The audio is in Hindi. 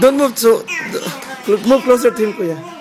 Don't move so. Move closer to him, Kuya.